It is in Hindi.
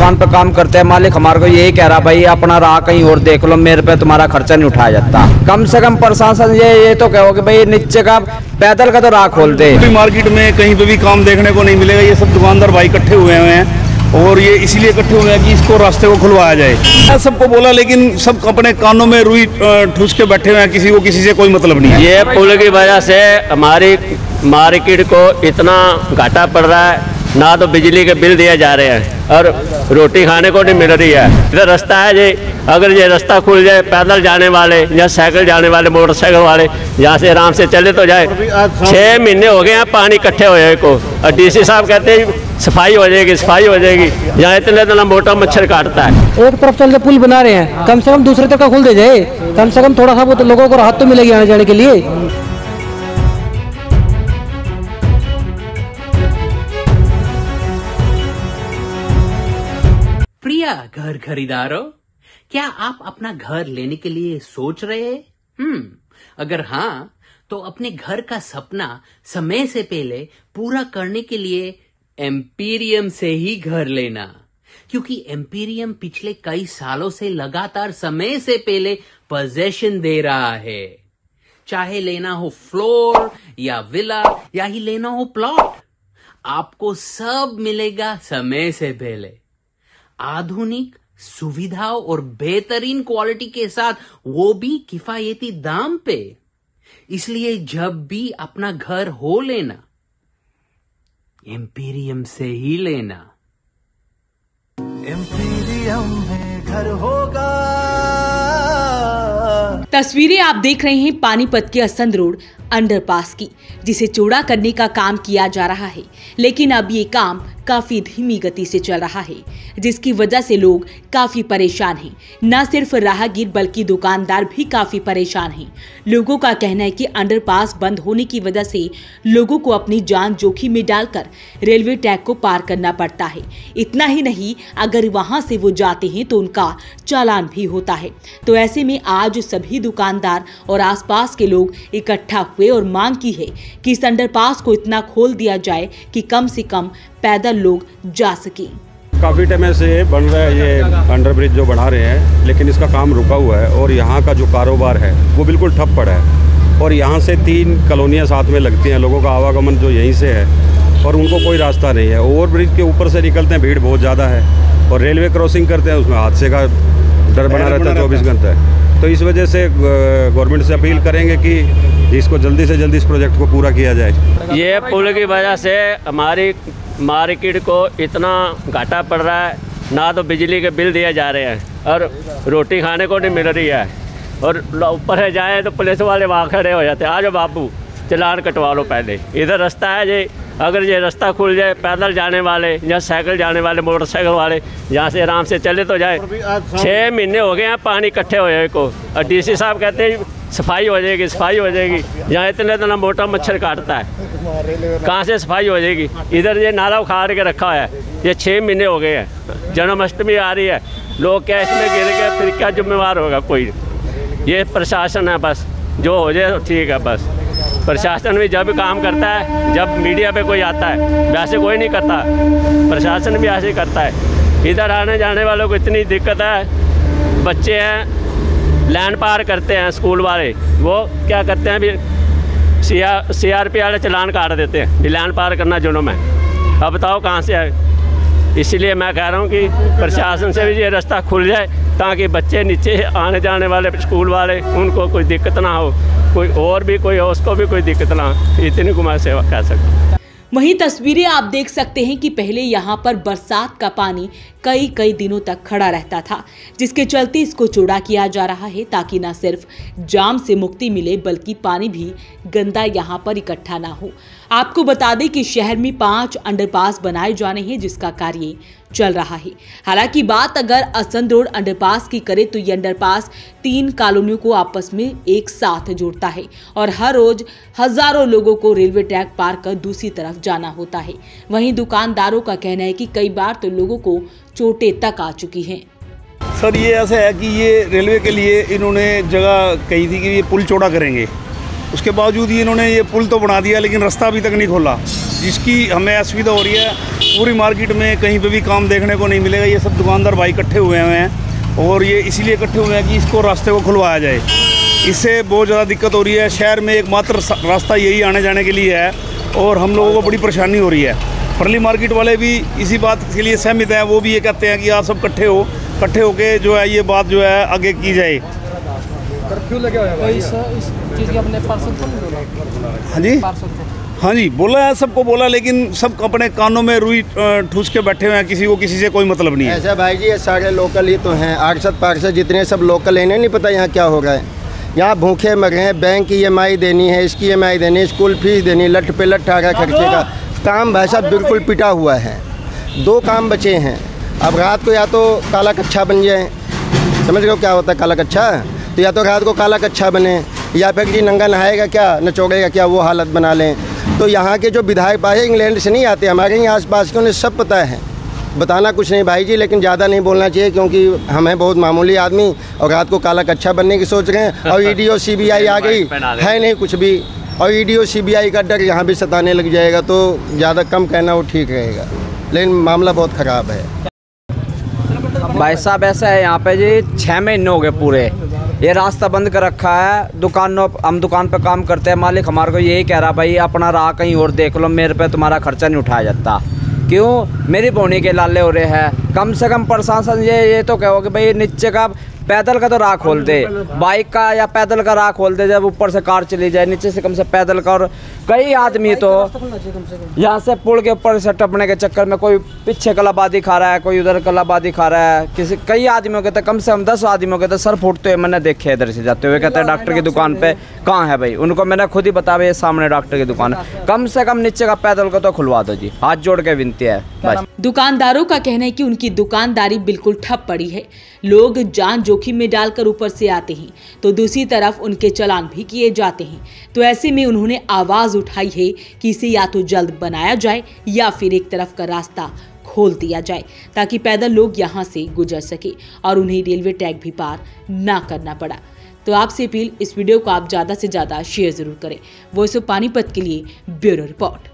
दुकान पर काम करते हैं मालिक हमारे को यही कह रहा भाई अपना राह कहीं और देख लो मेरे पे तुम्हारा खर्चा नहीं उठाया जाता। कम से कम प्रशासन ये ये तो कहो कि भाई नीचे का पैदल का तो राह खोल दे। मार्केट में कहीं पे भी काम देखने को नहीं मिलेगा ये सब दुकानदार भाई इकट्ठे हुए हुए हैं और ये इसलिए इकट्ठे हुए हैं कि इसको रास्ते को खुलवाया जाए। मैं सबको बोला लेकिन सब अपने कानों में रुई ठूस के बैठे हुए हैं किसी को किसी से कोई मतलब नहीं है। ये पुल की वजह से हमारी मार्केट को इतना घाटा पड़ रहा है ना तो बिजली के बिल दिए जा रहे हैं और रोटी खाने को नहीं मिल रही है। इधर रास्ता है जी, अगर ये रास्ता खुल जाए, पैदल जाने वाले या साइकिल जाने वाले, मोटरसाइकिल वाले, यहाँ से आराम से चले तो जाए। छः महीने हो गए हैं पानी इकट्ठे हुए को। और डीसी साहब कहते हैं, सफ़ाई हो जाएगी, सफ़ाई हो जाएगी। यहाँ इतने इतना मोटा मच्छर काटता है। एक तरफ़ चल पुल बना रहे हैं। कम से कम दूसरे तरफ़ का खुल दे जाए। कम से कम थोड़ा सा बहुत लोगों को राहत तो मिलेगी आने जाने के लिए। प्रिय घर खरीदारो। क्या आप अपना घर लेने के लिए सोच रहे हम्म अगर हाँ तो अपने घर का सपना समय से पहले पूरा करने के लिए एम्पीरियम से ही घर लेना। क्योंकि एम्पीरियम पिछले कई सालों से लगातार समय से पहले पोजेशन दे रहा है। चाहे लेना हो फ्लोर या विला या ही लेना हो प्लॉट आपको सब मिलेगा समय से पहले। आधुनिक सुविधाओं और बेहतरीन क्वालिटी के साथ वो भी किफायती दाम पे। इसलिए जब भी अपना घर हो लेना एम्पीरियम से ही लेना। एम्पीरियम में घर होगा। तस्वीरें आप देख रहे हैं पानीपत के असंद रोड अंडरपास की जिसे चौड़ा करने का काम किया जा रहा है। लेकिन अब ये काम काफ़ी धीमी गति से चल रहा है, जिसकी वजह से लोग काफ़ी परेशान हैं। न सिर्फ़ राहगीर, बल्कि दुकानदार भी काफ़ी परेशान हैं। लोगों का कहना है कि अंडरपास बंद होने की वजह से लोगों को अपनी जान जोखिम में डालकर रेलवे ट्रैक को पार करना पड़ता है। इतना ही नहीं, अगर वहाँ से वो जाते हैं तो उनका चालान भी होता है। तो ऐसे में आज सभी दुकानदार और आसपास के लोग इकट्ठा हुए और मांग की है कि इस अंडरपास को इतना खोल दिया जाए कि कम से कम पैदल लोग जा सकें। काफ़ी टाइम से बन रहा है ये अंडर ब्रिज जो बना रहे हैं लेकिन इसका काम रुका हुआ है और यहाँ का जो कारोबार है वो बिल्कुल ठप पड़ा है। और यहाँ से तीन कॉलोनियाँ साथ में लगती हैं लोगों का आवागमन जो यहीं से है और उनको कोई रास्ता नहीं है। ओवर ब्रिज के ऊपर से निकलते हैं भीड़ बहुत ज़्यादा है और रेलवे क्रॉसिंग करते हैं उसमें हादसे का डर बना रहता है चौबीस घंटे। तो इस वजह से गवर्नमेंट से अपील करेंगे कि इसको जल्दी से जल्दी इस प्रोजेक्ट को पूरा किया जाए। ये पुल की वजह से हमारी मार्केट को इतना घाटा पड़ रहा है ना तो बिजली के बिल दिए जा रहे हैं और रोटी खाने को नहीं मिल रही है। और ऊपर से जाएँ तो पुलिस वाले वहाँ खड़े हो जाते हैं आ जाओ बाबू चलान कटवा लो पहले। इधर रास्ता है जी अगर ये रास्ता खुल जाए पैदल जाने वाले या साइकिल जाने वाले मोटरसाइकिल वाले यहाँ से आराम से चले तो जाए। छः महीने हो गए हैं पानी इकट्ठे हुए को और डीसी साहब कहते हैं सफ़ाई हो जाएगी सफ़ाई हो जाएगी। यहाँ इतना इतना मोटा मच्छर काटता है। कहाँ से सफ़ाई हो जाएगी? इधर ये नाला उखाड़ के रखा है। ये छः महीने हो गए हैं। जन्माष्टमी आ रही है। लोग क्या इसमें गिर गए, फिर क्या जिम्मेवार होगा कोई? ये प्रशासन है बस। जो हो जाए तो ठीक है बस। प्रशासन भी जब काम करता है, जब मीडिया पे कोई आता है, वैसे कोई नहीं करता। प्रशासन भी ऐसे करता है। इधर आने जाने वालों को इतनी दिक्कत है। बच्चे हैं लैंड पार करते हैं स्कूल वाले। वो क्या करते हैं अभी C R C R P वाले चलान काट देते हैं। डिलान पार करना जुर्म है। अब बताओ कहाँ से आए? इसलिए मैं कह रहा हूँ कि प्रशासन से भी ये रास्ता खुल जाए ताकि बच्चे नीचे आने जाने वाले स्कूल वाले, उनको कोई दिक्कत ना हो। कोई और भी, कोई हो उसको भी कोई दिक्कत ना हो। इतनी को मैं सेवा कह सकता हूँ। वहीं तस्वीरें आप देख सकते हैं कि पहले यहाँ पर बरसात का पानी कई कई दिनों तक खड़ा रहता था, जिसके चलते इसको चौड़ा किया जा रहा है ताकि न सिर्फ़ जाम से मुक्ति मिले, बल्कि पानी भी गंदा यहाँ पर इकट्ठा ना हो। आपको बता दें कि शहर में पाँच अंडरपास बनाए जाने हैं, जिसका कार्य चल रहा है। हालाँकि बात अगर असंद रोड अंडरपास की करें तो ये अंडरपास तीन कॉलोनियों को आपस में एक साथ जोड़ता है और हर रोज हज़ारों लोगों को रेलवे ट्रैक पार कर दूसरी तरफ़ जाना होता है। वहीं दुकानदारों का कहना है कि कई बार तो लोगों को चोटें तक आ चुकी हैं। सर, ये ऐसा है कि ये रेलवे के लिए इन्होंने जगह कही थी कि ये पुल चौड़ा करेंगे। उसके बावजूद ही इन्होंने ये पुल तो बना दिया लेकिन रास्ता अभी तक नहीं खोला। जिसकी हमें असुविधा हो रही है पूरी मार्केट में कहीं पे भी काम देखने को नहीं मिलेगा। ये सब दुकानदार भाई इकट्ठे हुए हुए हैं और ये इसीलिए इकट्ठे हुए हैं कि इसको रास्ते को खुलवाया जाए। इससे बहुत ज़्यादा दिक्कत हो रही है। शहर में एकमात्र रास्ता यही आने जाने के लिए है और हम लोगों को बड़ी परेशानी हो रही है। परली मार्केट वाले भी इसी बात के लिए सहमत हैं वो भी ये कहते हैं कि आप सब इकट्ठे हो इकट्ठे होके जो है ये बात जो है आगे की जाए। हाँ। जी। हाँ। जी बोला है सबको बोला लेकिन सब अपने कानों में रुई ठूस के बैठे हुए हैं किसी को किसी से कोई मतलब नहीं है। ऐसा भाई जी ये सारे लोकल ही तो हैं आरसद पार्षद जितने सब लोकल हैं इन्हें नहीं पता यहाँ क्या हो रहा है। यहाँ भूखे मर रहे हैं बैंक की ई देनी है इसकी ईएमआई देनी है स्कूल फ़ीस देनी लठ पे लठ आ रहा खर्चे का। काम भाई साहब बिल्कुल पिटा हुआ है। दो काम बचे हैं। अब रात को या तो काला कच्छा बन जाए। समझ रहे हो क्या होता है काला कच्छा? तो या तो रात को काला कच्छा बने। या फिर जी नंगा नहाएगा क्या नचोड़ेगा क्या वो हालत बना लें। तो यहाँ के जो विधायक भाई इंग्लैंड से नहीं आते हमारे यहाँ आस पास के उन्हें सब पता है। बताना कुछ नहीं भाई जी लेकिन ज़्यादा नहीं बोलना चाहिए क्योंकि हम हैं बहुत मामूली आदमी और रात को काला कच्छा बनने की सोच रहे हैं और ईडी और सीबीआई आ गई। है नहीं कुछ भी। और ईडी और सीबीआई का डर यहाँ भी सताने लग जाएगा तो ज़्यादा कम कहना वो ठीक रहेगा। लेकिन मामला बहुत ख़राब है। भाई साहब, ऐसा है यहाँ पे जी छः महीने हो गए पूरे। ये रास्ता बंद कर रखा है। दुकानों, हम दुकान पे काम करते हैं, मालिक हमारे को यही कह रहा, भाई, अपना राह कहीं और देख लो, मेरे पे तुम्हारा खर्चा नहीं उठाया जाता। क्यों? मेरी बोनी के लाले हो रहे हैं। कम से कम प्रशासन ये ये तो कहो कि भाई, नीचे का पैदल का तो राह खोल दे। बाइक का या पैदल का राह खोल दे जब ऊपर से कार चली जाए नीचे से कम से पैदल का। और कई आदमी तो यहाँ से पुल के ऊपर से टपने के चक्कर में कोई पीछे कलाबादी खा रहा है कोई उधर कलाबादी खा रहा है। किसी कई आदमियों के तो कम से कम दस आदमियों के तो सर फूटते हुए मैंने देखे इधर से जाते हुए। कहते हैं डॉक्टर की दुकान पे कहाँ है भाई? उनको मैंने खुद ही बताया ये सामने डॉक्टर की दुकान है। कम से कम नीचे का पैदल का तो खुलवा दो जी। हाथ जोड़ के विनती है बस। दुकानदारों का कहना है कि उनकी दुकानदारी बिल्कुल ठप पड़ी है। लोग जान जोखिम में डालकर ऊपर से आते हैं तो दूसरी तरफ़ उनके चलान भी किए जाते हैं। तो ऐसे में उन्होंने आवाज़ उठाई है कि इसे या तो जल्द बनाया जाए या फिर एक तरफ़ का रास्ता खोल दिया जाए, ताकि पैदल लोग यहाँ से गुजर सके और उन्हें रेलवे ट्रैक भी पार ना करना पड़ा। तो आपसे अपील, इस वीडियो को आप ज़्यादा से ज़्यादा शेयर ज़रूर करें। वॉइस ऑफ़ पानीपत के लिए ब्यूरो रिपोर्ट।